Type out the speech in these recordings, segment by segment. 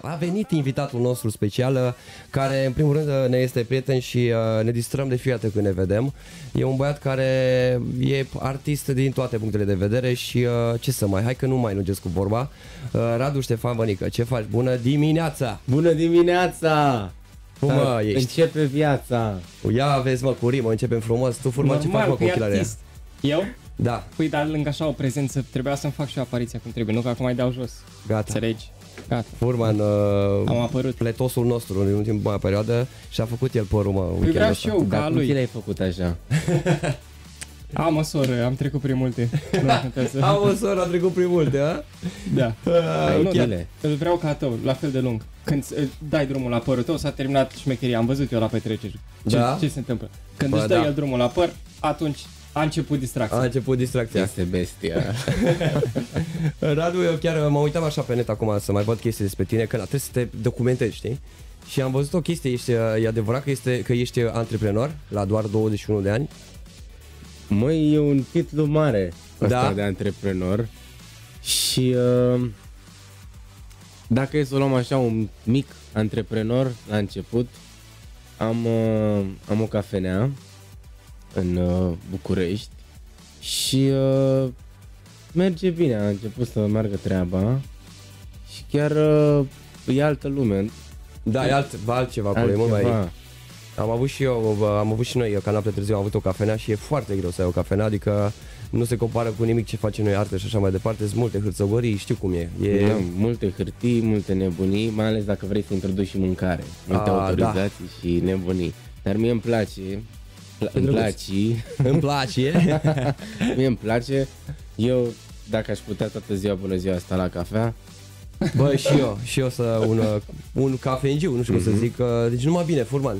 A venit invitatul nostru special, care în primul rând ne este prieten și uh, ne distrăm de fiecare dată când ne vedem. E un băiat care e artist din toate punctele de vedere și uh, ce să mai, hai că nu mai lungesc cu vorba. Uh, Radu Ștefan Bănică, ce faci? Bună dimineața! Bună dimineața! Cum mă, ești? Începe viața. Ia vezi mă, cu rimă, începem frumos. Tu furman ce faci mă cu păi ochelare? artist. Eu? Da, Păi, dar lângă așa o prezență, trebuia să-mi fac și eu apariția cum trebuie, nu că acum mai dau jos. gata. Înțelegi? Gata. Furman, uh, Am apărut. pletosul nostru în ultima perioadă și a făcut el părul mă, Păi weekendul vreau ăsta. și eu Dar ca cum lui. ți le-ai făcut așa? Am o soră, am trecut prin multe. Nu contează. Am o soră, a trecut prin multe, a? Da. Ai nu, chile? Îl vreau ca tău, la fel de lung. Când îți dai drumul la părul tău, s-a terminat șmecheria. Am văzut eu la petreceri. Ce, Da? ce se întâmplă? Când Bă, îți dă da. el drumul la păr, atunci a început distracția. A început distracția. Este bestia. Radu, eu chiar mă uitam așa pe net acum să mai văd chestii despre tine, că na, trebuie să te documentezi, știi? Și am văzut o chestie, ești, e adevărat că, este, că ești antreprenor la doar 21 de ani? Măi, e un titlu mare ăsta Da? de antreprenor și uh, dacă e să o luăm așa un mic antreprenor la început, am, uh, am o cafenea în uh, București și uh, merge bine, a început să meargă treaba și chiar uh, e altă lume, Da, e alt, altceva acolo, e mult mai... altceva. Am avut și eu, bă, am avut și noi, ca noapte târziu am avut o cafenea și e foarte greu să ai o cafenea, adică nu se compară cu nimic ce facem noi artă și așa mai departe, sunt multe hârțogării, știu cum e. e Da, multe hârtii, multe nebunii, mai ales dacă vrei să introduci și mâncare. Multe A, autorizații și nebunii. Dar mie îmi place, pla- îmi drăguț. place, Îmi place. mie îmi place. Eu, dacă aș putea toată ziua, bună ziua, sta la cafea, Bă, și eu, și eu să un, uh, un cafengiu, nu știu cum să zic, uh, deci numai bine, furman.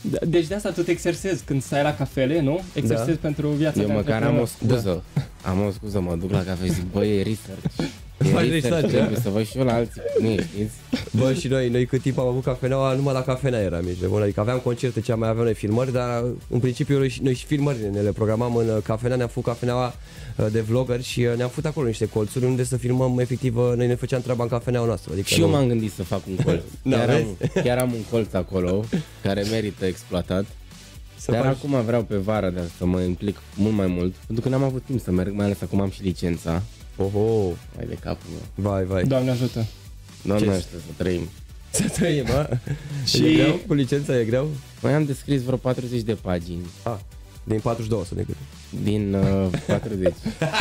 Da, Deci de asta tu te exersezi când stai la cafele, nu? Exersezi Da. pentru viața eu de măcar am o antreprenor. scuză. Am o scuză, mă duc la cafea și zic, bă, e research. E Faci research, research, trebuie să văd și eu la alții. Nu știți? Bă, și noi, noi cât timp am avut cafeneaua, numai la cafenea eram, ești de bun. Adică aveam concerte, ce mai aveam noi filmări, dar în principiu noi, și- noi și filmările ne le programam în uh, cafenea, ne-am făcut cafeneaua uh, de vlogger și uh, ne-am făcut acolo niște colțuri unde să filmăm efectiv, uh, noi ne făceam treaba în cafeneaua noastră. Adică Și eu nu- m-am gândit să fac un colț. Da, chiar, am, vezi? chiar am un colț acolo care merită exploatat. să Dar faci- acum vreau pe vară de să mă implic mult mai mult, pentru că n-am avut timp să merg, mai ales acum am și licența. Oho, Mai de capul meu. vai, vai. Doamne ajută. Doamne Ce- ajută să trăim. Să trăim, mă. Și... Și- E greu? Cu licența e greu? Mai am descris vreo 40 de pagini Ah, din 42 să de câte. din uh, 40.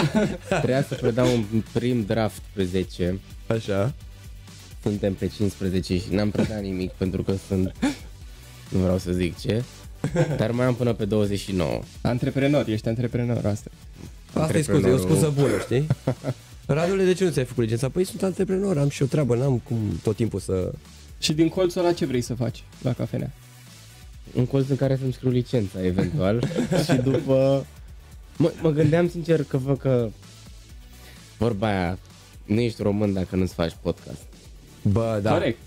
Trebuia să predau un prim draft pe 10. Așa. Suntem pe 15 și n-am predat nimic pentru că sunt... Nu vreau să zic ce. Dar mai am până pe 29. Antreprenor, ești antreprenor asta. Asta e scuză, e o Antreprenorul. scuză bună, știi? Radule, de ce nu ți-ai făcut licența? Păi sunt antreprenor, am și o treabă, n-am cum tot timpul să... Și din colțul ăla ce vrei să faci la cafenea? un colț în care să-mi scriu licența, eventual. și după... Mă, mă gândeam sincer că văd că... Vorba aia, nu ești român dacă nu-ți faci podcast. Bă, da. Corect.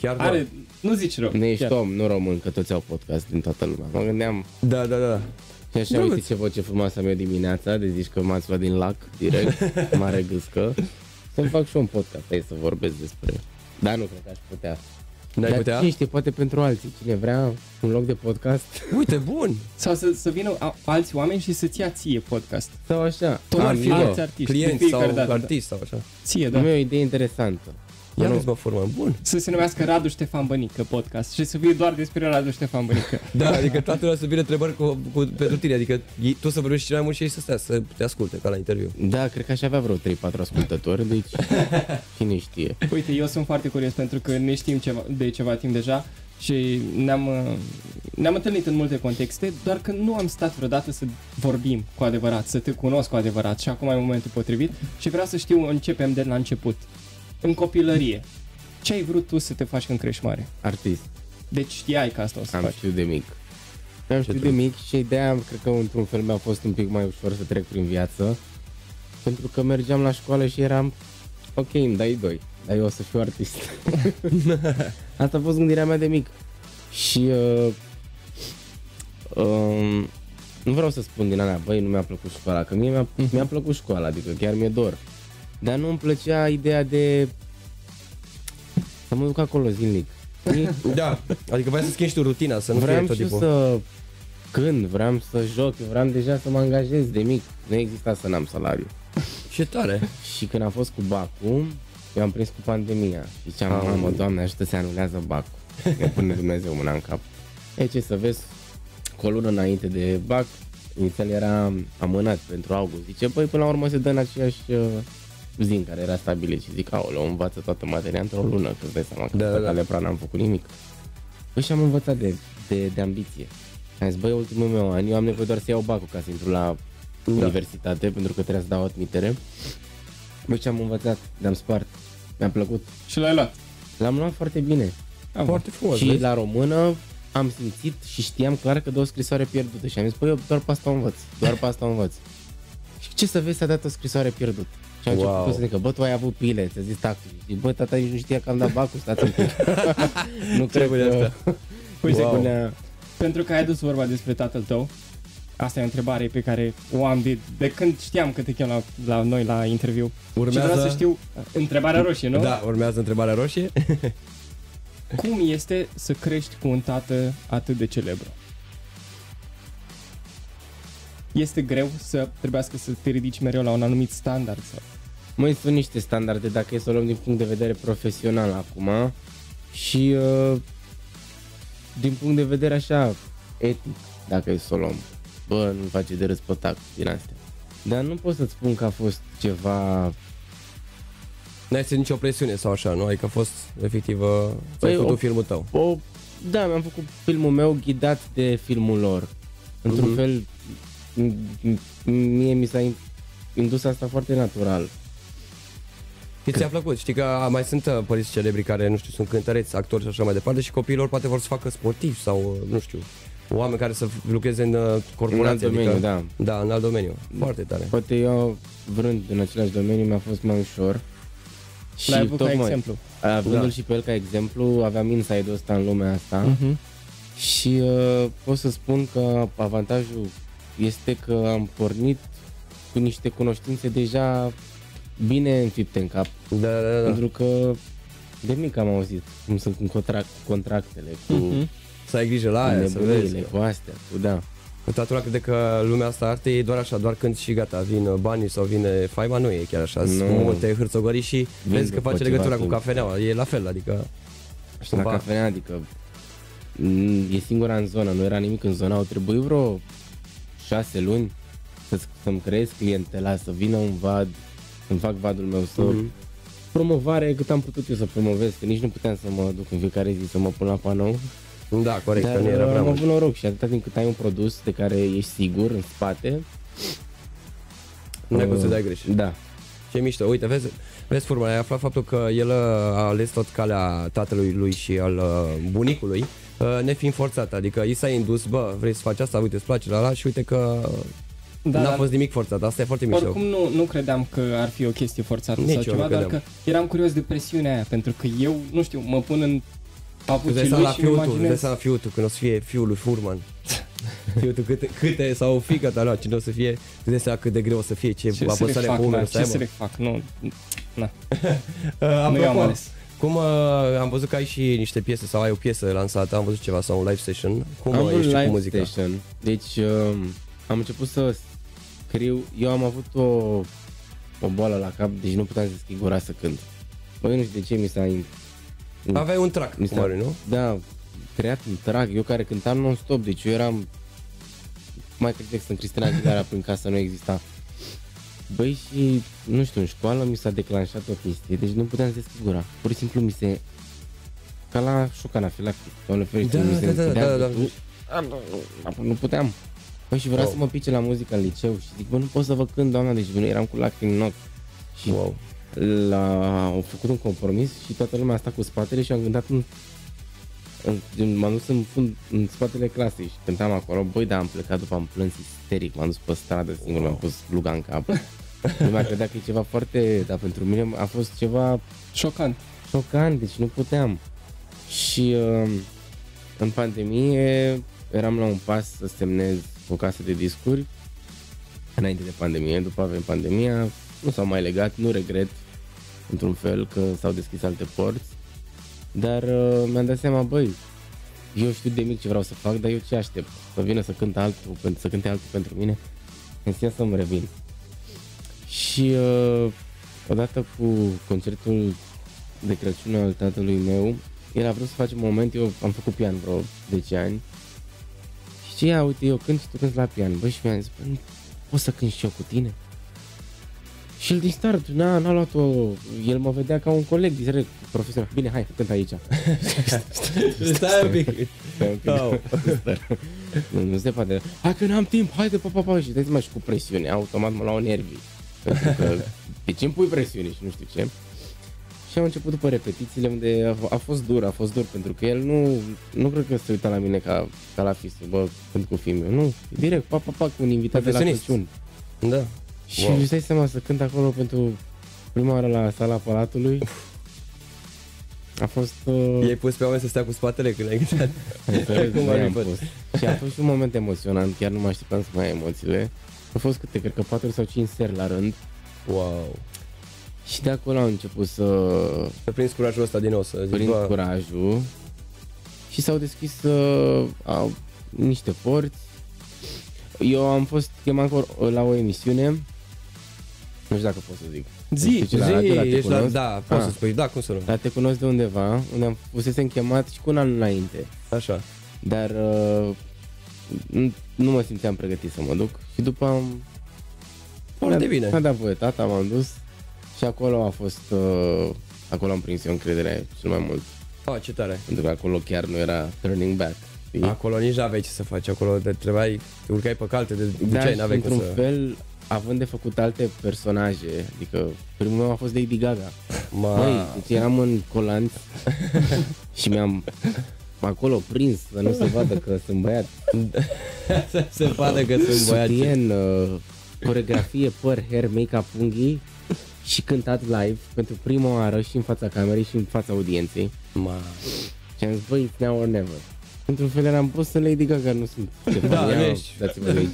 Chiar da. Are, nu zici rău. Nu ești chiar. om, nu român, că toți au podcast din toată lumea. Mă gândeam, Da, da, da. Și așa, Drăguț. uite ce voce frumoasă am eu dimineața, de zici că m-ați luat din lac, direct, mare gâscă. Să-mi fac și eu un podcast, hai să vorbesc despre... Dar nu cred că aș putea. N-ai Dar putea? cine știe, poate pentru alții. Cine vrea un loc de podcast Uite, bun. Sau să, să vină a- alți oameni și să-ți ia ție podcast. sau așa. Tocmai Am fi eu. alți artiști. de Client fiecare sau dată, artist sau așa. Da. Ție, Da. da. Am eu o idee interesantă. Ia Nu. vezi, mă, formă. Bun. Să se numească Radu Ștefan Bănică podcast și să fie doar despre Radu Ștefan Bănică. Da, adică toată lumea să vină întrebări cu, cu, pentru tine, adică ei, tu să vorbești cel mai mult și ei să stea, să te asculte ca la interviu. Da, cred că aș avea vreo 3-4 ascultători, deci cine știe. Uite, eu sunt foarte curios pentru că ne știm ceva, de ceva timp deja și ne-am, uh, ne-am întâlnit în multe contexte, doar că nu am stat vreodată să vorbim cu adevărat, să te cunosc cu adevărat și acum e momentul potrivit și vreau să știu, începem de la început. În copilărie, ce ai vrut tu să te faci când crești mare? Artist, Deci știai că asta o să am faci. știut de mic. Am știut de mic și ideea, cred că într-un fel mi-a fost un pic mai ușor să trec prin viață. Pentru că mergeam la școală și eram, ok, îmi dai doi, dar eu o să fiu artist. Asta a fost gândirea mea de mic. Și uh, um, nu vreau să spun din alea, băi, nu mi-a plăcut școala, că mie mi-a, mi-a plăcut școala, adică chiar mi-e dor. Dar nu îmi plăcea ideea de Să mă duc acolo zilnic. Da, adică vrei să schimbi și tu rutina, să nu vreau fie tot și eu timpul. să când, vreau să joc, eu vreau deja să mă angajez de mic. Nu exista să n-am salariu. Ce tare. Și când am fost cu Bacu, eu am prins cu pandemia. Și ziceam, Am- mamă, doamne, ajută să anulează Bacu. Ne pune Dumnezeu mâna în cap. E ce să vezi, cu o lună înainte de Bac, inițial era amânat pentru august. Zice, băi, până la urmă se dă în aceeași uh, zi în care era stabilit. Și zic, aoleu, învață toată materia într-o lună, că îți dai seama că Da, da, da, da, da. lepra n-am făcut nimic. Păi și am învățat de, de, de ambiție. Am zis, băi, ultimul meu an, eu am nevoie doar să iau bacul ca să intru la Da. universitate, pentru că trebuia să dau admitere. Băi, ce am învățat, le-am spart, mi-a plăcut. Și l-ai luat. L-am luat foarte bine. Ah, Foarte frumos, și vezi? la română am simțit și știam clar că dă o scrisoare pierdută și am zis, păi eu doar pe asta o învăț, doar pe asta o învăț. Și ce să vezi, s-a dat o scrisoare pierdută. Și am Wow. început să zic, bă, tu ai avut pile, ți-a zis tactul. Și zic, bă, tata nici nu știa că am dat bacul, stați un pic. nu cred bune că... Uite, Wow. wow. pentru că ai adus vorba despre tatăl tău, asta e o întrebare pe care o am de, de când știam că te chem la, la noi la interviu. Urmează- Și vreau să știu întrebarea roșie, nu? Da, urmează întrebarea roșie. Cum este să crești cu un tată atât de celebru? Este greu să trebuiască să te ridici mereu la un anumit standard sau? Măi, sunt niște standarde, dacă e să o luăm din punct de vedere profesional acum și uh, din punct de vedere așa etic, dacă e să o luăm. Bă, nu face de râs pe tac din astea. Dar nu pot să-ți spun că a fost ceva... N-ai simțit nicio presiune sau așa, nu? Adică a fost efectiv uh, ți-ai Păi, făcut o- filmul tău. O, da, mi-am făcut filmul meu ghidat de filmul lor. Într-un Mhm. fel, m- m- mie mi s-a in- indus asta foarte natural. Și ți-a plăcut? Știi că mai sunt uh, părinți celebri care, nu știu, sunt cântăreți, actori și așa mai departe și copiilor poate vor să facă sportivi sau, uh, nu știu, oameni care să lucreze în uh, În alt corporație. domeniu, adică, da. Da, în alt domeniu. Foarte tare. Poate eu, vrând în același domeniu, mi-a fost mai ușor. Și L-ai avut ca tocmai, exemplu. avându-l Da. și pe el ca exemplu, aveam inside-ul ăsta în lumea asta Mhm. și uh, pot să spun că avantajul este că am pornit cu niște cunoștințe deja bine înfipte în cap, Da, da, da. pentru că de mic am auzit cum sunt cu contract, contractele, cu Mhm. Să ai grijă la aia, să vezi. nebunile, cu astea, cu da. Toată lumea crede că lumea asta arte e doar așa, doar când și gata, vin uh, banii sau vine faima, nu e chiar așa. Sunt Nu. multe hârțogării și vezi că după face ceva legătura cu timp. cafeneaua. E la fel, adică... Și la Cumva. cafenea, adică m, e singura în zonă, nu era nimic în zona, au trebuit vreo șase luni să, să-mi creez clientela, să vină un vad, să-mi fac vadul meu, să Mhm. promovare cât am putut eu să promovez, că nici nu puteam să mă duc în fiecare zi să mă pun la panou. Da, corect, Dar că nu era prea am mult. avut noroc și atâta timp cât ai un produs de care ești sigur în spate, Nu ai cum să uh, dai greș. Da. Ce mișto, uite, vezi, vezi forma, ai aflat faptul că el uh, a ales tot calea tatălui lui și al uh, bunicului, uh, nefiind forțat, adică i s-a indus, bă, vrei să faci asta, uite, îți place la la și uite că Da, n-a dar fost nimic forțat, asta e foarte mișto. oricum nu, nu credeam că ar fi o chestie forțată Nici sau eu ceva, nu doar că credeam. eram curios de presiunea aia, pentru că eu, nu știu, mă pun în Îți papucii dai lui seama la și îmi fiul tu, îți dai imaginez... seama fiul tu când o să fie fiul lui Furman. fiul tu câte, câte sau fica ta, nu, cine o să fie, îți dai seama cât de greu o să fie, ce, Ce să le apăsare fac, pe na, umeri să ce aibă. să le fac, nu, na, Uh, nu eu am apropo, ales. Cum uh, am văzut că ai și niște piese sau ai o piesă lansată, am văzut ceva sau un live session. Cum am uh, un ești cu live muzica? station, deci uh, am început să scriu, eu am avut o, o boală la cap, deci nu puteam să deschid gura să cânt. Băi, nu știu de ce mi s-a... in- Aveai un track, mi cum s-a are, nu? Da, creat un trag, eu care cântam non-stop, deci eu eram Michael Jackson, Cristina Aguilera prin casă nu exista. Băi, și nu știu, în școală mi s-a declanșat o chestie, deci nu puteam să deschid gura. Pur și simplu mi se... Ca la șoc anafilactic, doamne ferește, Da, mi se da, da, închidea da, da. gâtul. Nu puteam. Păi și vreau Wow. să mă pice la muzică în liceu și zic, bă, nu pot să vă cânt, doamna, deci bă, eram cu lacrimi în ochi. Și Wow. la, au făcut un compromis și toată lumea a stat cu spatele și am cântat în, în, m-am dus în, fund, în spatele clasei și cântam acolo, băi, dar am plecat după, am plâns isteric, m-am dus pe stradă singur, mi-am pus luga în cap. Lumea credea că e ceva foarte, dar pentru mine a fost ceva Șocant. șocant, deci nu puteam. Și uh, în pandemie eram la un pas să semnez o casă de discuri înainte de pandemie, după avem pandemia, nu s-au mai legat, nu regret într-un fel că s-au deschis alte porți Dar uh, mi-am dat seama, băi, eu știu de mic ce vreau să fac, dar eu ce aștept? Să vină să cânte altul, pen- să cânte altul pentru mine? Înseamnă să-mi revin. Și uh, odată cu concertul de Crăciun al tatălui meu, el a vrut să facem un moment, eu am făcut pian vreo 10 ani. Și ia, uite, eu cânt și tu cânti la pian. Băi, și mi-a zis, bă, nu poți să cânti și eu cu tine? Și el din start, n-a, n-a luat-o, el mă vedea ca un coleg direct, profesor. Bine, hai, cânt aici. Stai un pic. Stai un pic. Au. nu, nu se poate. Hai că n-am timp, haide, pa, pa, pa. Și dai și cu presiune, automat mă luau nervii. Pentru că, de ce îmi pui presiune și nu știu ce. Și am început după repetițiile unde a, a fost dur, a fost dur, pentru că el nu, nu cred că se uita la mine ca, ca la fistul, bă, când cu filmul. Nu, direct, pa, pa, pa, cu un invitat de la Profesionist. Crăciun. Da. Și Wow. wow. îți dai seama să cânt acolo pentru prima oară la sala Palatului. A fost... Uh, I-ai pus pe oameni să stea cu spatele când ai cântat. Cum cum ar am fi fost? pus. Și a fost și un moment emoționant, chiar nu mă așteptam să mai ai emoțiile. Au fost câte, cred că 4 sau 5 seri la rând. Wow. Și de acolo am început să Să prinzi curajul ăsta din nou, să zici, prind bă, curajul și s-au deschis uh, au, niște porți. Eu am fost chemat or- la o emisiune, nu știu dacă pot să zic. Zi, Știi ce, la zi, radio, la Te ești la, Cunosc? da, poți Ah. să spui, da, cum să nu, La Te Cunosc de undeva, unde am fusesem chemat și cu un an înainte. așa. Dar uh, nu, nu mă simțeam pregătit să mă duc și după am... Foarte mi-a- bine. Mi-a dat voie tata, m-am dus și acolo a fost... Uh, acolo am prins eu încredere cel mai mult. Ah, ce tare. Pentru că acolo chiar nu era turning back. Știi? Acolo nici n-aveai ce să faci, acolo te trebuiai, te urcai pe calte, de da, duceai, și n-aveai cum într-un să... fel, având de făcut alte personaje, adică primul meu a fost Lady Gaga. Ma, Măi, deci eram în colanți și mi-am acolo prins să nu se vadă că sunt băiat. se vadă că sunt băiați. Sutien, uh, coregrafie, păr, hair, make-up, unghii și cântat live pentru prima oară și în fața camerei și în fața audienței. Ma, Și am zis, băi, it's now or never. Într-un fel eram pus în Lady Gaga, nu sunt. Ce Da, fac? nu Ia, ești. Dați-vă de aici.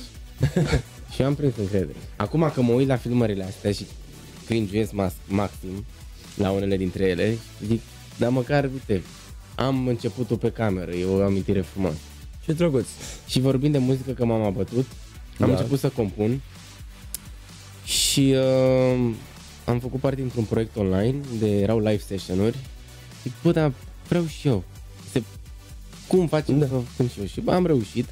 Și am prins încredere. Acum că mă uit la filmările astea și cringe maxim la unele dintre ele, zic, dar măcar, uite, am începutul pe cameră, e o amintire frumoasă. ce drăguț. Și vorbind de muzică că m-am abătut, am Da. început să compun și uh, am făcut parte dintr-un proiect online de erau live session-uri. Zic, bă, dar vreau și eu. Se, cum facem Da. da. să cânt și eu? Și bă, am reușit.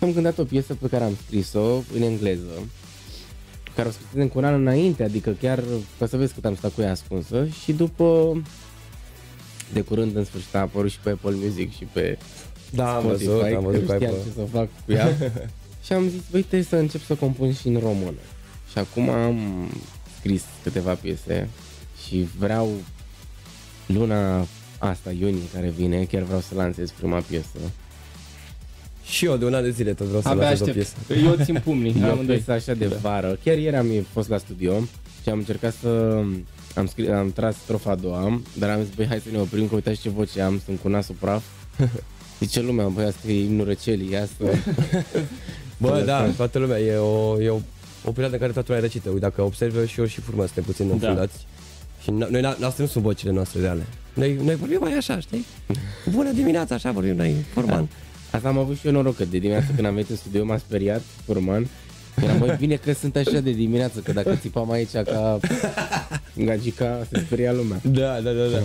Am cântat o piesă pe care am scris-o în engleză, care o scris cu un an înainte, adică chiar ca să vezi cât am stat cu ea ascunsă și după de curând în sfârșit a apărut și pe Apple Music și pe Da, am Spotify, văzut, am că văzut nu că ai știam pe... ce să fac cu ea. și am zis, băi, trebuie să încep să compun și în română. Și acum am scris câteva piese și vreau luna asta, iunie, care vine, chiar vreau să lansez prima piesă. Și eu de un an de zile tot vreau să abia lansez o aștept. piesă. Eu țin pumnii, E o amândoi. piesă așa de vară. Chiar ieri am fost la studio și am încercat să... Am, scris, am tras strofa a doua, dar am zis, băi, hai să ne oprim, că uitați ce voce am, sunt cu nasul praf. Zice lumea, băi, asta e imnul răcelii, ia să... Bă, Să da, lăsăm. toată lumea, e o, e o, o perioadă în care toată lumea e răcită. Uite, dacă observă și eu și furmă suntem puțin Da. înfundați. Și n- noi, n- astea nu sunt vocile noastre reale. Noi, noi vorbim mai așa, știi? Bună dimineața, așa vorbim noi, forman. Asta am avut și eu noroc, că de dimineață când am venit în studio m-a speriat, furman. Era mai bine că sunt așa de dimineață, că dacă țipam aici ca gagica, se speria lumea. Da, da, da, da.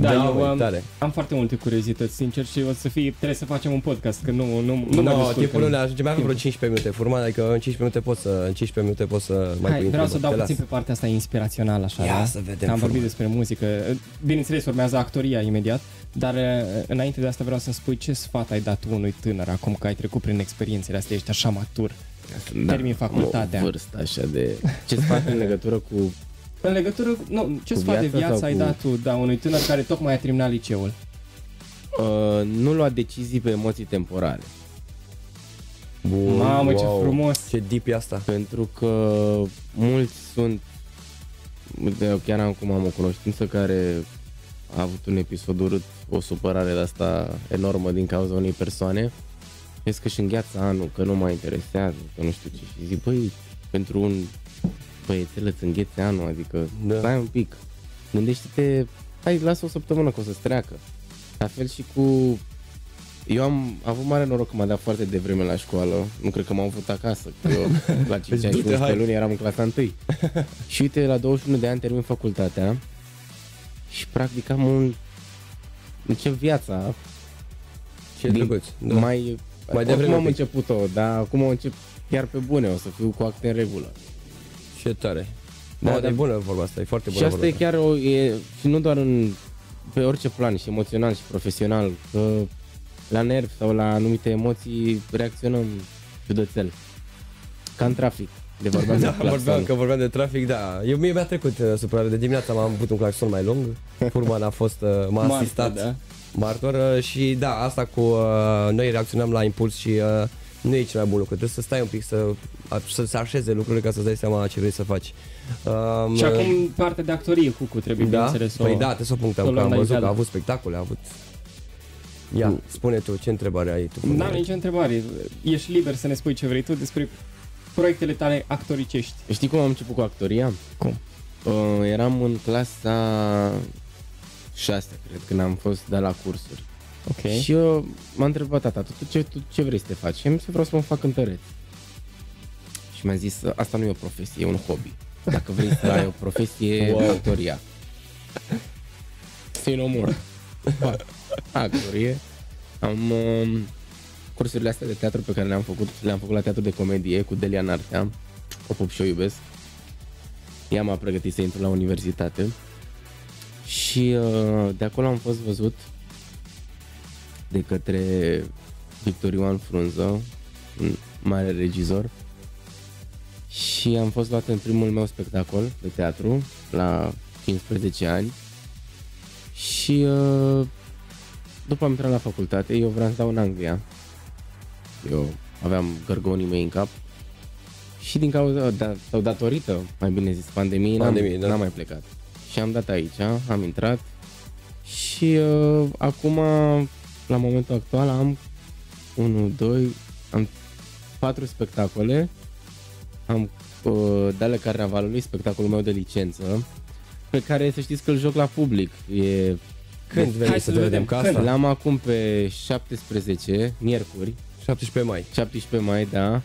Da, Da, eu măi, am, tare. am foarte multe curiozități, sincer, și o să fie, trebuie să facem un podcast, că nu, nu, nu Nu, mă no, descurc timpul nu în- ne ajunge, mai avem vreo 15 minute format, adică în 15 minute poți să, în 15 minute poți să mai Hai, pui vreau să întrebări. dau Te puțin las. pe partea asta inspirațională, așa, Ia da? să vedem, Că am vorbit frumos. despre muzică. Bineînțeles, urmează actoria imediat, dar eh, înainte de asta vreau să-mi spui ce sfat ai dat unui tânăr acum că ai trecut prin experiențele astea, ești așa matur. Termin facultatea. O vârstă așa de... Ce sfat în legătură cu... În legătură, nu, ce Cu sfat de viața viață sau ai cu- dat tu da, unui tânăr care tocmai a terminat liceul? Uh, nu lua decizii pe emoții temporare. Bun, Mamă, ce frumos! Ce deep e asta. Pentru că mulți sunt... Uite, eu chiar acum am o cunoștință care a avut un episod urât, o supărare de asta enormă din cauza unei persoane. Vezi că și îngheață anul, că nu mai interesează, că nu știu ce. Și zic, băi, pentru un băiețel îți înghețe anul, adică Da. da. stai un pic. Gândește-te hai, lasă o săptămână că o să-ți treacă. La fel și cu... Eu am avut mare noroc că m-a dat foarte devreme la școală. Nu cred că m-am avut acasă. că Eu la 5 ani și du-te, 11 hai. luni eram în clasa 1. și uite, la 21 de ani termin facultatea și practic am un... încep viața Ce din- drăguț. Da. mai... Mai Mai devreme devreme am un pic. început-o, dar acum o încep chiar pe bune, o să fiu cu acte în regulă. Ce tare. Da, Da, da. e bună vorba asta, e foarte bună Și asta vorba e chiar o, e, și nu doar în, pe orice plan, și emoțional și profesional, că la nervi sau la anumite emoții reacționăm ciudățel. Ca în trafic, de vorba Da, vorbeam, că vorbeam de trafic, da. Eu mie mi-a trecut uh, supra de dimineața, m-am avut un claxon mai lung. Furman a fost, uh, m-a Martor, asistat da. martor uh, și da, asta cu uh, noi reacționăm la impuls și uh, nu e cel mai bun lucru. Trebuie să stai un pic să, să se așeze lucrurile ca să-ți dai seama ce vrei să faci. Um, Și acum partea de actorie, Cucu, trebuie da? bineînțeles să o- Păi da, trebuie să o să punctăm, o că luăm am la văzut că iveală. a avut spectacole, a avut... Ia, spune tu, ce întrebare ai tu? N-am nicio întrebare. Ești liber să ne spui ce vrei tu despre proiectele tale actoricești. Știi cum am început cu actoria? Cum? Uh, eram în clasa 6, cred, când am fost de la cursuri. Ok. Și eu m-a întrebat tata, tu ce, tu ce vrei să te faci? Și am zis, vreau să mă fac cântăreț. Și mi-a zis, asta nu e o profesie, e un hobby. Dacă vrei să ai o profesie, wow. actoria. Say no more. Fac actorie. Am um, cursurile astea de teatru pe care le-am făcut, le-am făcut la teatru de comedie cu Delia Nartea. O pup și o iubesc. Ea m-a pregătit să intru la universitate. Și uh, de acolo am fost văzut de către Victor Ioan Frunză, un mare regizor. Și am fost luat în primul meu spectacol de teatru la 15 ani. Și uh, după am intrat la facultate, eu vreau să dau în Anglia. Eu aveam gărgonii mei în cap. Și din cauza, da, sau datorită, mai bine zis, pandemiei, n-am, Pandemiei, da. n-am mai plecat. Și am dat aici, am intrat și uh, acum, la momentul actual, am 1, 2, am patru spectacole. Am uh, Dale Carnavalului, spectacolul meu de licență, pe care să știți că îl joc la public. E, Când vrei Hai să să te vedem, vedem ca când? asta? L-am acum pe 17, miercuri, 17 mai. 17 mai, da,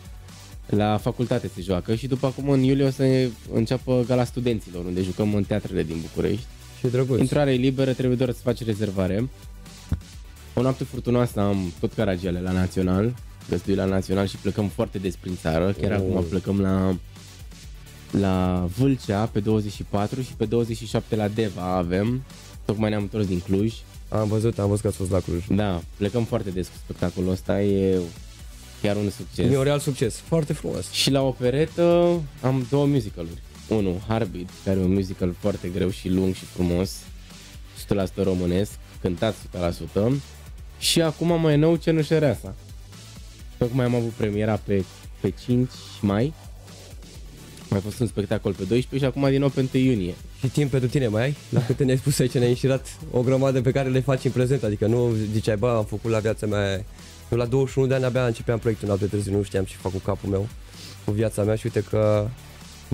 la facultate se joacă și după acum în iulie o să înceapă gala studenților, unde jucăm în teatrele din București. Ce drăguț. Intrarea e liberă, trebuie doar să faci rezervare. O noapte furtunoasă am tot Caragiale la Național, găzdui la Național și plecăm foarte des prin țară. Chiar Oh. acum plecăm la la Vâlcea pe 24 și pe 27 la Deva avem. Tocmai ne-am întors din Cluj. Am văzut, am văzut că ați fost la Cluj. Da, plecăm foarte des cu spectacolul ăsta, e chiar un succes. E un real succes. Foarte frumos. Și la operetă am două musicaluri. Unul, Harbit, care e un musical foarte greu și lung și frumos, 100% românesc, cântat 100%. Și acum mai e nou Cenușăreasa. Tocmai am avut premiera pe, pe 5 mai. Mai a fost un spectacol pe 12 și acum din nou pe 1 iunie. Și timp pentru tine mai ai? La câte ne-ai spus aici, ne-ai înșirat o grămadă pe care le faci în prezent, adică nu ziceai, bă, am făcut la viața mea, eu la 21 de ani abia începeam proiectul noapte târziu, nu știam ce fac cu capul meu, cu viața mea și uite că,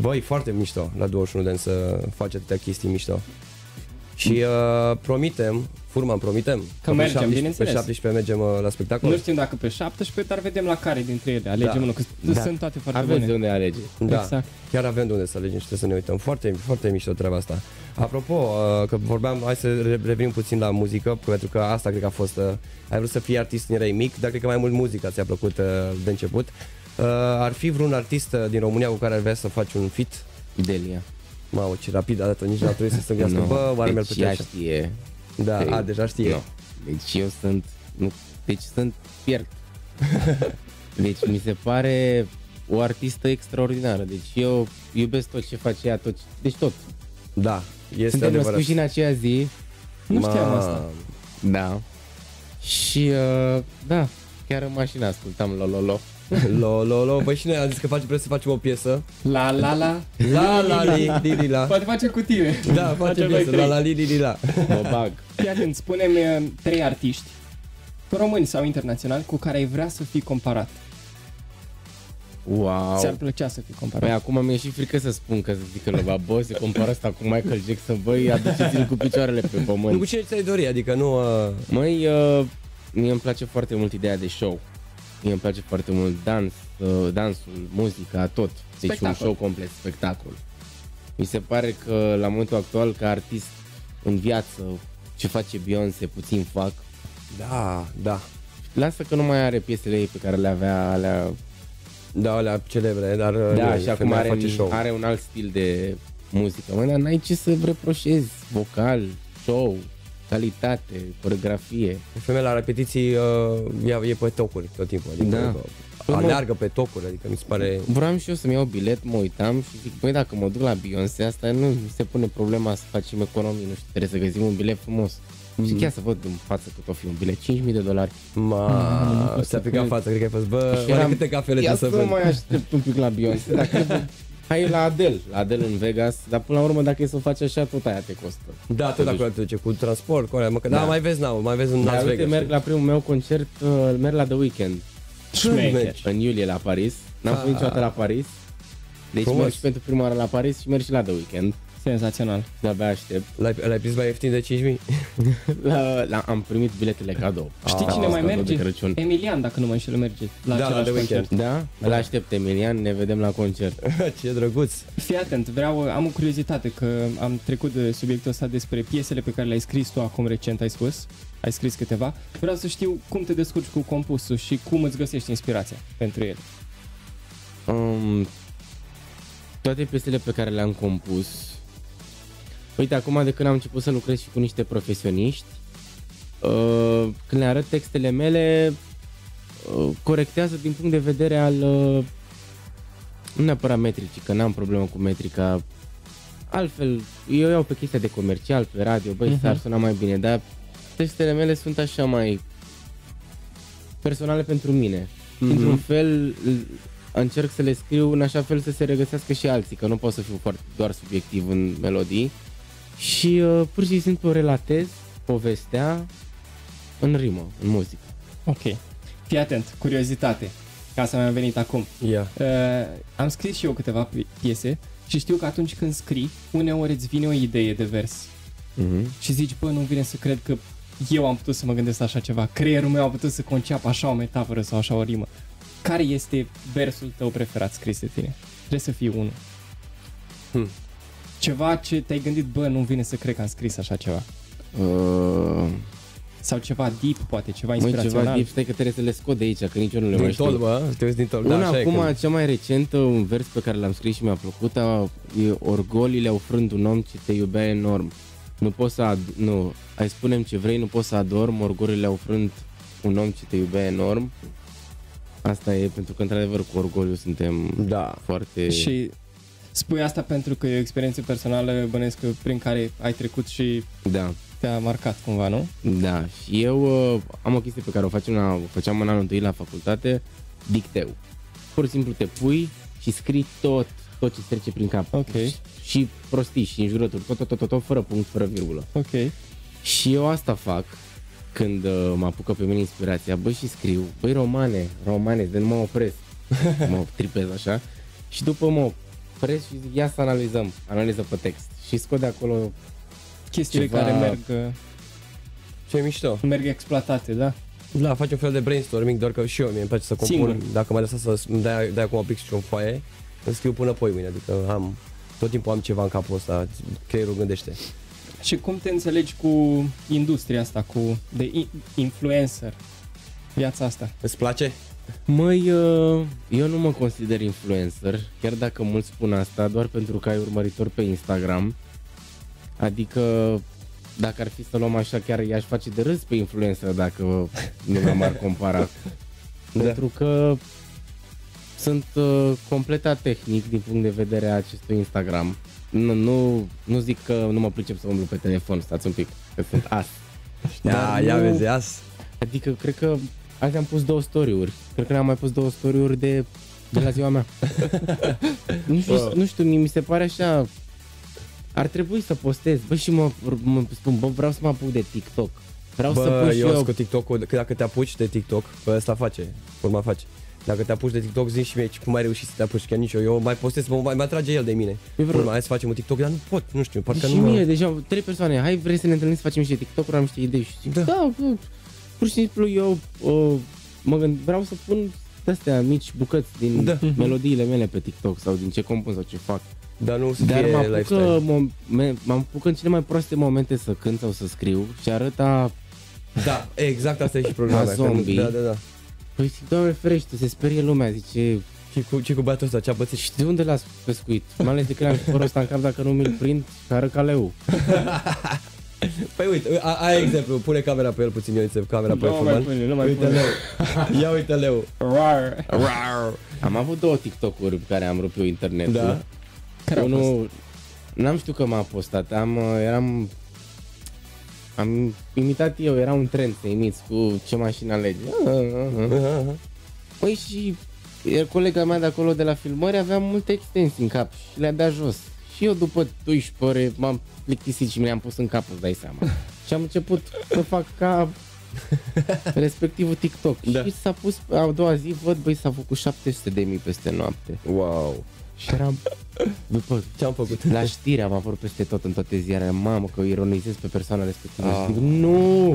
băi, foarte mișto la 21 de ani să faci atâtea chestii mișto. Și uh, promitem, Furman, promitem Că pe mergem, 17 bineînțeles. Pe 17 mergem uh, la spectacol. Nu știm dacă pe 17, dar vedem la care dintre ele. Alegem Da. unul, că Da. sunt toate foarte Aveți de bune. unde alege. Da, Exact. chiar avem de unde să alegem și trebuie să ne uităm. Foarte, foarte mișto treaba asta. Apropo, uh, că vorbeam, hai să re- revenim puțin la muzică, pentru că asta cred că a fost, uh, ai vrut să fii artist când erai mic, dar cred că mai mult muzica ți-a plăcut uh, de început. Uh, ar fi vreun artist uh, din România cu care ar vrea să faci un fit? Delia. Mamă, ce rapid a dat nici n-a trebuit să se gândească, Nu, bă, oare mi-ar deci plăcea ea așa. știe Da, Că- a, deja știe. Nu. Deci eu sunt... Nu, deci sunt pierd. deci mi se pare o artistă extraordinară. Deci eu iubesc tot ce face ea, tot ce, deci tot. Da, este Suntem adevărat. născuți și în aceea zi. Nu știam Ma- asta. Da. Și uh, da, chiar în mașină ascultam Lololo. Lo, lo, lo, băi și noi am zis că face, vrem să facem o piesă. La la la. La, la, li, li, li, la. Poate face cu tine. Da, facem Facem noi piesă, la, trei. la, li, li, li, la. Mă bag. Fii atent, spune-mi uh, trei artiști, români sau internaționali, cu care ai vrea să fii comparat. Wow. Ți-ar plăcea să fii Păi comparat. acum mi-e și frică să spun că să zic că Lova Boss se compară asta cu Michael Jackson, băi, aduceți-l cu picioarele pe Nu cu pământ. cine ți-ai dori, adică nu... Uh, Măi, uh, mie îmi place foarte mult ideea de show. Mie îmi place foarte mult dans, uh, dansul, muzica, tot. Deci un Spectacol. show complet, spectacol. Mi se pare că la momentul actual, ca artist în viață, ce face Beyoncé, puțin fac. da, da. Lasă că nu mai are piesele ei pe care le avea alea Da, alea celebre, dar uh, Da, nu, și acum femeia are, face show. are un alt stil de muzică. Mă, dar n-ai ce să reproșezi. Vocal, show, calitate, coregrafie. Femeia la repetiții uh, ea e pe tocuri tot timpul, adică Da. uh, Păi, mă- aleargă pe tocuri, adică mi se pare... Vreau și eu să-mi iau bilet, mă uitam și zic, băi, dacă mă duc la Beyoncé, asta nu se pune problema să facem economii, nu știu, trebuie să găsim un bilet frumos. Mm. Și chiar să văd în față cât o fi un bilet, 5.000 de dolari. Ma, ți-a picat fața, cred că ai fost, bă, Și oare eram- câte cafele Ia trebuie să să vând? mai aștept un pic la Beyoncé, dar cred că hai la Adele, la Adele în Vegas, dar până la urmă dacă e să o faci așa, tot aia te costă. Da, tot acolo te duce, cu transport, cu alea, mă, că da, Da. mai vezi, n mai vezi în Dar Las uite, Vegas. merg la primul meu concert, uh, merg la The Weeknd. Șmecher. mergi? în iulie la Paris. N-am fost Ah. niciodată la Paris. Deci Frumos. merg și pentru prima oară la Paris și merg și la The Weekend. Senzațional. De-abia aștept. L-ai, l-ai prins mai ieftin de 5.000? La, la, am primit biletele cadou. Știi Ah, cine mai cadou merge? de Crăciun. Emilian, dacă nu mă înșel, merge la Da, la același The Weeknd. concert. Da? Îl aștept, Emilian, ne vedem la concert. Ce drăguț! Fii atent, vreau, am o curiozitate că am trecut de subiectul ăsta despre piesele pe care le-ai scris tu acum recent, ai spus. Ai scris câteva. Vreau să știu cum te descurci cu compusul și cum îți găsești inspirația pentru el. Um, toate piesele pe care le-am compus Uite, acum de când am început să lucrez și cu niște profesioniști uh, Când le arăt textele mele uh, Corectează din punct de vedere al uh, Nu neapărat metricii, că n-am problemă cu metrica Altfel, eu iau pe chestia de comercial, pe radio, băi, Mhm. uh-huh. s-ar suna mai bine Dar textele mele sunt așa mai personale pentru mine Mhm. mm-hmm. într-un fel l- încerc să le scriu în așa fel să se regăsească și alții, că nu pot să fiu foarte doar subiectiv în melodii și uh, pur și simplu relatez povestea în rimă, în muzică. Ok. Fii atent, curiozitate, ca să mi-a venit acum. Ia. Uh, am scris și eu câteva pi- piese și știu că atunci când scrii, uneori îți vine o idee de vers Mm-hmm. și zici, bă, nu vine să cred că eu am putut să mă gândesc la așa ceva, creierul meu a putut să conceapă așa o metaforă sau așa o rimă. Care este versul tău preferat scris de tine? Trebuie să fie unul. Hmm. Ceva ce te-ai gândit, bă, nu vine să cred că am scris așa ceva. Uh, Sau ceva deep, poate, ceva măi, inspirațional. ceva deep, stai că trebuie să le scot de aici, că nici eu nu le mai Din știu. tol, bă, te uiți din tol. Una Da, așa e acum, când- cea mai recentă, un vers pe care l-am scris și mi-a plăcut, a, e Orgolile au frânt un om ce te iubea enorm. Nu poți să, ad- nu, ai spunem ce vrei, nu poți să adorm, orgolile au frânt un om ce te iubea enorm. Asta e pentru că, într-adevăr, cu orgoliu suntem Da. foarte... Și spui asta pentru că e o experiență personală, bănesc că prin care ai trecut și Da, te-a marcat cumva, nu? da. Și eu uh, am o chestie pe care o, facem la, o făceam în anul întâi la facultate, dicteu. Pur și simplu te pui și scrii tot, tot ce îți trece prin cap. Ok. Și, și prostii și înjurături, tot, tot, tot, tot, tot, fără punct, fără virgulă. Ok. Și eu asta fac când uh, mă apucă pe mine inspirația, băi și scriu, băi romane, romane, de nu mă opresc, mă tripez așa și după mă opresc și zic, ia să analizăm, analiză pe text și scot de acolo, Chestiile Ceva- care merg, uh, Ce mișto. merg exploatate, da? Da, faci un fel de brainstorming, doar că și eu mie îmi place să compun. Singur. Dacă mă lăsa să îmi dai, dai acum un pic și un foaie, îmi scriu până poi mâine, adică am, tot timpul am ceva în capul ăsta, creierul gândește. Și cum te înțelegi cu industria asta, cu de in- influencer, viața asta? Îți place? Măi, uh, eu nu mă consider influencer, chiar dacă mulți spun asta, doar pentru că ai urmăritori pe Instagram, adică dacă ar fi să luăm așa, chiar i-aș face de râs pe influencer dacă nu m-am ar compara. Da. Pentru că sunt uh, complet atehnic din punct de vedere a acestui Instagram. Nu, nu, nu zic că nu mă pricep să umblu pe telefon, stați un pic, că sunt as. Ia, Dar ia nu- vezi, as. Adică cred că azi am pus două story-uri. Cred că n-am mai pus două story-uri de, de la ziua mea. nu, știu, Bă. nu știu, mi se pare așa... Ar trebui să postez. Bă, și mă, mă spun, bă, vreau să mă apuc de TikTok. Vreau să Bă, pun și eu eu... cu TikTok-ul, că dacă te apuci de TikTok, bă, ăsta face, urma face. Dacă te apuci de TikTok, zi și mie cum ai reușit să te apuci, chiar nici eu. Eu mai postez, mă, mai, mai atrage el de mine. Eu vreau- Urma, hai să facem un TikTok, dar nu pot, nu știu, parcă și nu mie, mă... deja, trei persoane, hai vrei să ne întâlnim să facem niște TikTok-uri, am niște idei și zic, Da. da, da bă, pur și simplu eu uh, mă gând, vreau să pun astea mici bucăți din Da. melodiile mele pe TikTok sau din ce compun sau ce fac. Dar nu să Dar fie mă lifestyle. apucă, mom- me- mă apucă în cele mai proaste momente să cânt sau să scriu și arăta, Da, exact asta e și problema Ca mea. că nu- zombie. Da, da, da. păi zic, doamne ferește, se sperie lumea, zice, Și cu, și cu băiatul ăsta, ce-a pățit? și de unde las pescuit? Mai ales de când am părul ăsta în cap, dacă nu mi-l prind, că arăt ca leu. Păi uite, a, ai exemplu, pune camera pe el puțin, eu înțeleg camera pe Nu mai Furman. pune, nu mai Uite pune. leu. Ia uite leu. Rar. Am avut două TikTok-uri pe care am rupt eu internetul. Da. Care au Unul, n-am știut că m-a postat, am, uh, eram, am imitat eu, era un trend să imiți cu ce mașină alege. Păi și iar colega mea de acolo de la filmări avea multe extensii în cap și le-a dat jos. Și eu după 12 ore m-am plictisit și mi le-am pus în cap, îți dai seama. și am început să fac ca respectivul TikTok. Da. Și s-a pus, a doua zi, văd, băi, s-a făcut 700 de mii peste noapte. Wow. Și eram, după Ce-am făcut? la știri am apărut peste tot în toate ziarele. Mamă, că ironizez pe persoana respectivă. Ah. Și zic, nu,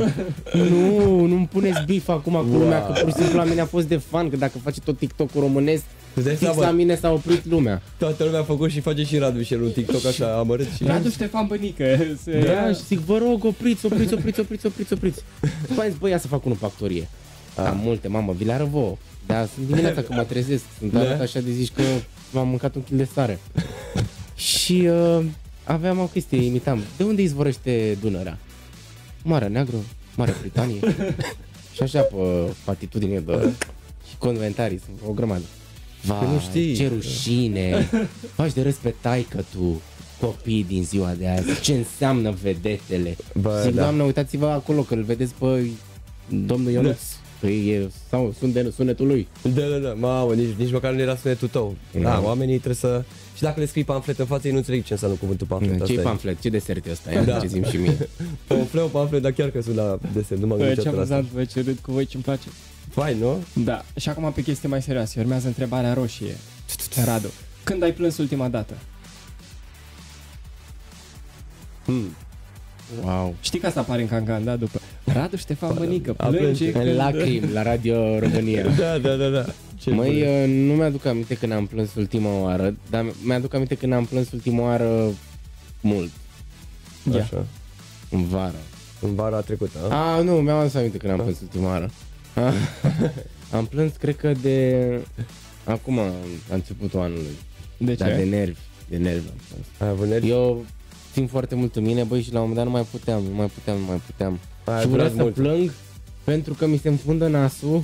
nu, nu-mi puneți bif acum cu lumea, că pur și simplu la mine a fost de fan, că dacă face tot TikTok-ul românesc, Îți dai fix la seama, mine s-a oprit lumea. toată lumea a făcut și face și Radu și el un TikTok așa amărât și... Radu Ștefan Bănică. Se... Da, și zic, vă rog, opriți, opriți, opriți, opriți, opriți, opriți. După aia zic, băi, ia să fac unul pe actorie. Am multe, mamă, vi le arăt vouă. Dar sunt dimineața că mă trezesc, sunt Da. arăt așa de zici că m-am mâncat un kil de sare. și uh, aveam o chestie, imitam. De unde izvorăște Dunărea? Marea Neagră, Marea Britanie. și așa pe, pe atitudine de și conventarii, sunt o grămadă. Vai, Că nu știi. ce rușine, faci de râs pe taică tu, copii din ziua de azi, ce înseamnă vedetele. Bă, Zic, da. doamnă, uitați-vă acolo, că îl vedeți pe domnul Ionuț. Că e, sau sunt de sunetul lui. Da, da, da, mamă, nici, nici măcar nu era sunetul tău. Da, Da. oamenii trebuie să... Și dacă le scrii pamflet în față, ei nu înțeleg ce înseamnă cuvântul pamflet. Ce asta e. pamflet? Ce desert e ăsta? Ia Da. da. și mie. Pamfleu, pamflet, dar chiar că sunt la desen, nu m-am Bă, gândit ce niciodată la asta. amuzant, bă, ce râd cu voi, ce-mi place. Fain, nu? Da, și acum pe chestii mai serioase. Urmează întrebarea roșie. Radu, când ai plâns ultima dată? Hmm. Wow. Știi că asta apare în cancan, da? După Radu Ștefan Bănică, A plânge plânge. În lacrimi la Radio România. Da, da, da, da. Ce Măi, bun. uh, nu mi-aduc aminte când am plâns ultima oară, dar mi-aduc aminte când am plâns ultima oară mult, Ia. Așa. în vară. În vara trecută, a? A, nu, mi-am adus aminte când am plâns ultima oară. am plâns, cred că de... Acum, la începutul anului. De ce? Dar de nervi, de nervi am plâns. Ai avut nervi? Eu țin foarte mult în mine, băi, și la un moment dat nu mai puteam, nu mai puteam, nu mai puteam. Ai și vreau durat să mult. plâng pentru că mi se înfundă nasul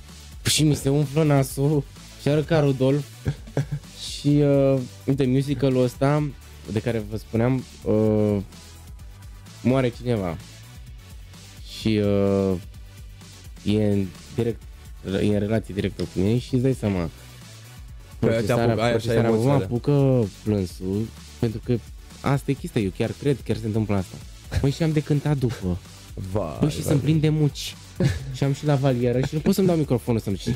și mi se umflă nasul și arăt ca Rudolf. și, uh, uite, musicalul ăsta de care vă spuneam, uh, moare cineva. Și uh, e în direct, e în relație directă cu mine și îți dai seama. Păi, te procesarea, apuc- ai așa procesarea mă emoțiile. apucă plânsul pentru că asta e chestia, eu chiar cred, chiar se întâmplă asta. Păi și am de cântat după. Vai, Păi și vai. sunt plin de muci. și am și la valieră și nu pot să-mi dau microfonul să-mi zic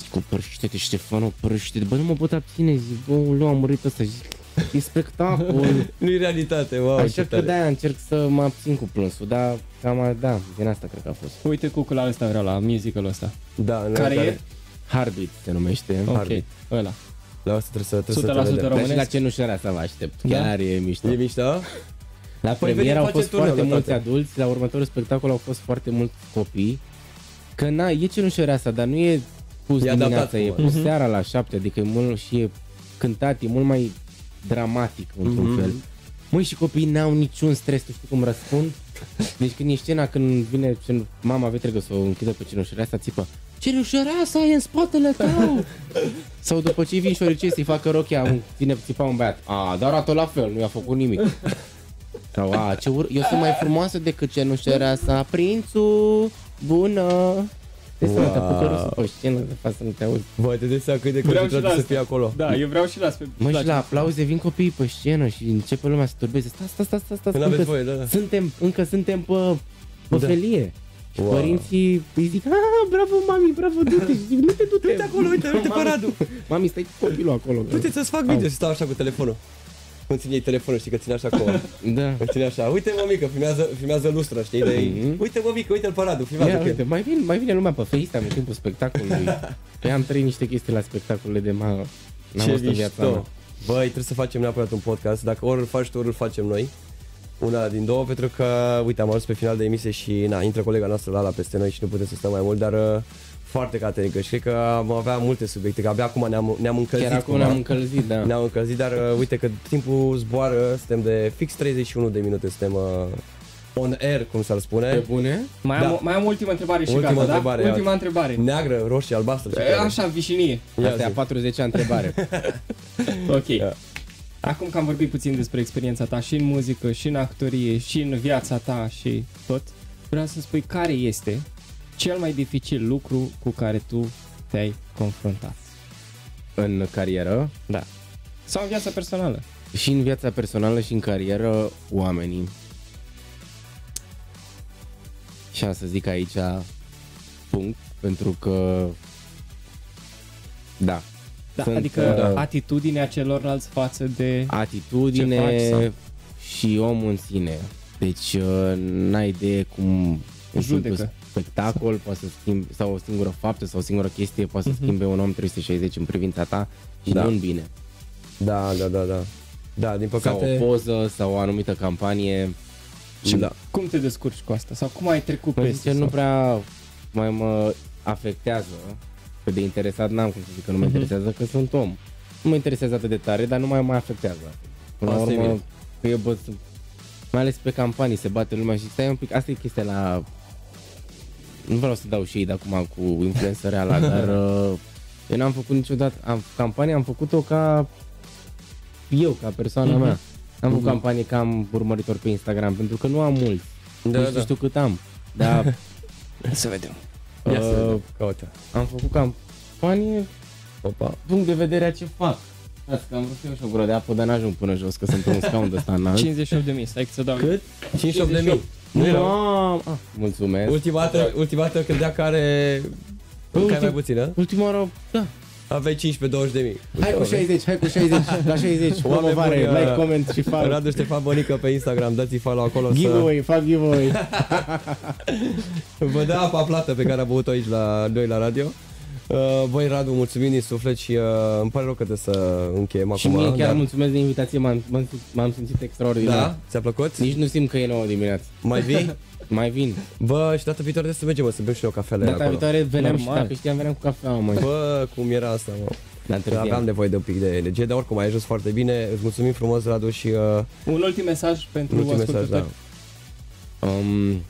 Zic, cu părăște-te, Ștefano, părăște-te. Bă, nu mă pot abține, zic, bă, lu, am murit ăsta, zic, e spectacol. Nu-i realitate, wow, ce Așa că tare. de-aia încerc să mă abțin cu plânsul, dar cam, da, din asta cred că a fost. Uite cu la ăsta vreau, la musicalul ăsta. Da, în Care e? Heartbeat se numește. Ok, Heartbeat. ăla. La asta trebuie să, trebuie 100% să te vedem. român. Dar și la românesc? cenușărea să vă aștept. Da? Chiar e mișto. E mișto? La Păi premieră venim, au face fost turneu foarte la mulți toate. adulți, la următorul spectacol au fost foarte mulți copii. Că na, e cenușărea asta, dar nu e pus E dimineața, adaptat e cumva. pus seara la șapte, adică e mult și e cântat, e mult mai dramatic într-un Mhm. fel. Măi, și copiii n-au niciun stres, tu știi cum răspund? Deci când e scena, când vine cen- mama vetregă să o închidă pe cenușărea asta, țipă Cenușărea asta e în spatele tău! Sau după ce vin șoricei să-i facă rochia, un, ține, țipa un băiat. A, dar arată la fel, nu i-a făcut nimic. Sau, a, ce ur- eu sunt mai frumoasă decât cenușărea asta, prințul, bună. Te wow. să te apucă râsul pe scenă, de fapt să nu te auzi. Băi, te dai seama cât de Vreau și concentrat la să asta. fie acolo. Da, eu vreau și la spe- Mă, și la ce- aplauze vin copiii pe scenă și începe lumea să turbeze. Sta, sta, sta, sta, sta, Când aveți încă, voie, da, da. suntem, încă suntem pe, pe Da. felie. Și Wow. părinții îi zic, ah, bravo mami, bravo, du-te. Și zic, nu te du-te. Uite acolo, uite, uite Mami, paradul. Mami, stai cu copilul acolo. Uite să-ți fac video și stau așa cu telefonul. Cum ține ei telefonul, știi că ține așa cu... Da. Îl ține așa, uite mămică, filmează, filmează lustra, știi, de Mhm. Uite mămică, uite-l paradul, filmează Ia, cu uite, el. mai, vine, mai vine lumea pe FaceTime în timpul spectacolului. Păi am trăit niște chestii la spectacolele de ma... N-am Ce văzut în viața mea. mișto. Băi, trebuie să facem neapărat un podcast, dacă ori îl faci tu, ori îl facem noi. Una din două, pentru că, uite, am ajuns pe final de emisie și, na, intră colega noastră Lala peste noi și nu putem să stăm mai mult, dar uh, foarte categorică și cred că am avea multe subiecte, că abia acum ne-am, ne-am încălzit Chiar acum cumva. ne-am încălzit, da. Ne-am încălzit, dar uh, uite că timpul zboară, suntem de fix 31 de minute, suntem uh, on air, cum s-ar Pe spune. bune? Mai, Da. am, mai am ultima întrebare și Ultima gata, întrebare, da? ia. Ultima întrebare. Neagră, roșie, albastră. ce E, care? Așa, vișinie. Ia Asta e a zi. 40-a întrebare. Ok. Ia. Acum că am vorbit puțin despre experiența ta și în muzică, și în actorie, și în viața ta și tot, vreau să spui care este cel mai dificil lucru cu care tu te-ai confruntat. în carieră Da. Sau în viața personală. și în viața personală și în carieră oamenii. Și am să zic aici punct, pentru că da, Da, Sunt, adică da. atitudinea celorlalți față de... Ce atitudine faci sau- și omul în sine. Deci uh, n-ai idee cum un Judecă. simplu spectacol poate să schimbe, sau o singură faptă sau o singură chestie poate să schimbe un om 360 în privința ta și Da. nu în bine. Da, da, da, da. Da, din Sau păcate... o poză sau o anumită campanie Și Da. cum te descurci cu asta? Sau cum ai trecut Mă peste? zice, nu sau- prea mai mă afectează, că de interesat n-am cum să zic că nu mă Mhm. interesează, că sunt om. Nu mă interesează atât de tare, dar nu mai mă afectează. Până la Asta e urmă, bine. că eu bă, mai ales pe campanii se bate lumea și stai un pic, asta e chestia la... Nu vreau să dau și acum cu influențărea ala, dar uh, eu n-am făcut niciodată, am, campania am făcut-o ca eu, ca persoana Mhm. mea. Am făcut campanie ca am urmăritor pe Instagram, pentru că nu am mulți. Da, nu știu, da. știu cât am. Dar Să vedem. Ia să uh, vedem. Caută. am făcut campanie Opa. punct de vedere a ce fac. Asta că am vrut să iau și o gură de apă, dar n-ajung până jos, că sunt pe un scaun de ăsta înalt. 58 de mii, stai că să dau. Cât? 58 de mii. Nu era. Mam! Ah, mulțumesc. Ultima dată, ultima dată credea că are... Că ai Ultim- mai puțină. Ultima oară, da. Aveai 15-20 de mii. Hai cu 60, hai cu 60, la 60, promovare, buni, like, uh, comment și follow. Radu Ștefan Bănică pe Instagram, dați-i follow acolo să Giveaway, fac giveaway. vă dea apa plată pe care a băut aici la noi la radio. Uh, Băi Radu, mulțumim din suflet și uh, îmi pare rău că trebuie să încheiem și acum. mie chiar dar- mulțumesc de invitație, m-am, m-am, m-am simțit extraordinar. Da? Ți-a plăcut? Nici nu simt că e nouă dimineață. Mai vii? Mai vin. Bă, și data viitoare trebuie să mergem, mă, să bem și noi o cafele Data acolo. viitoare veneam și Normal. dacă știam veneam cu cafea, mă. Bă, cum era asta, mă. Dar Că aveam întârziam. nevoie de un pic de energie, dar oricum ai ajuns foarte bine. Îți mulțumim frumos, Radu, și uh, Un ultim mesaj pentru ultim mesaj, ascultători. da. Um,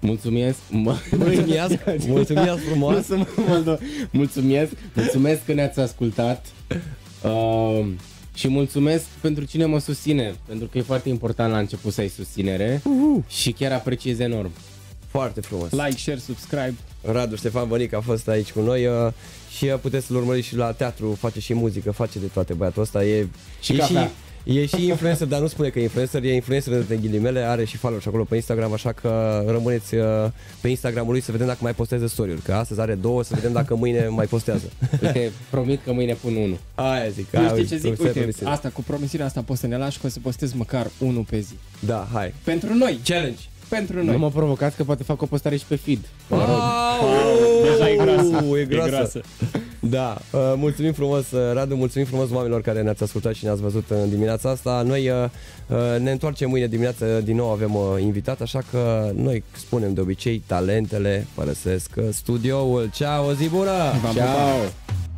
mulțumesc. Mă, Mulțumesc, mulțumesc frumos. Nu să mă- mă- mulțumesc, mulțumesc că ne-ați ascultat. Uh, și mulțumesc pentru cine mă susține, pentru că e foarte important la început să ai susținere și chiar apreciez enorm. Foarte frumos. Like, share, subscribe. Radu Ștefan Bănic a fost aici cu noi uh, și uh, puteți să-l urmăriți și la teatru, face și muzică, face de toate băiatul ăsta. E, Și e, cafea. și, e și influencer, dar nu spune că e influencer, e influencer între ghilimele, are și follow și acolo pe Instagram, așa că rămâneți uh, pe Instagramul lui să vedem dacă mai postează story-uri, că astăzi are două, să vedem dacă mâine mai postează. Uite, promit că mâine pun unul. Aia zic. Eu aia, știi ce zic? promisiune, Uite, promisiune. asta cu promisiunea asta poți să ne lași că o să postez măcar unul pe zi. Da, hai. Pentru noi, Challenge. Pentru Nu noi. mă provocați că poate fac o postare și pe feed. Mă rog. Deja e groasă. E groasă. Da, uh, mulțumim frumos, uh, Radu, mulțumim frumos oamenilor care ne-ați ascultat și ne-ați văzut în dimineața asta. Noi uh, uh, ne întoarcem mâine dimineață, din nou avem uh, invitat, așa că noi spunem de obicei, talentele părăsesc uh, studioul. Ceau, o zi bună! V-am pupat. Ciao!